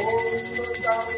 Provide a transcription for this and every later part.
Oh,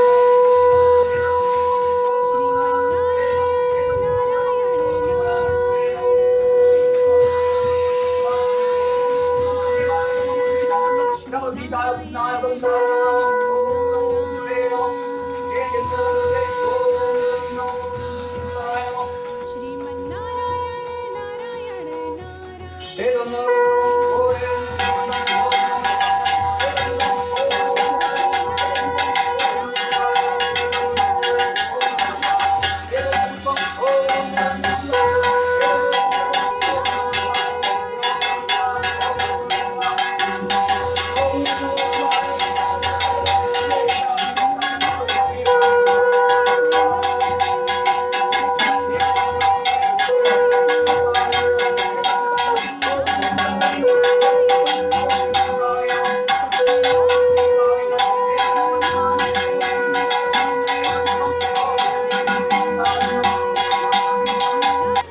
Bye.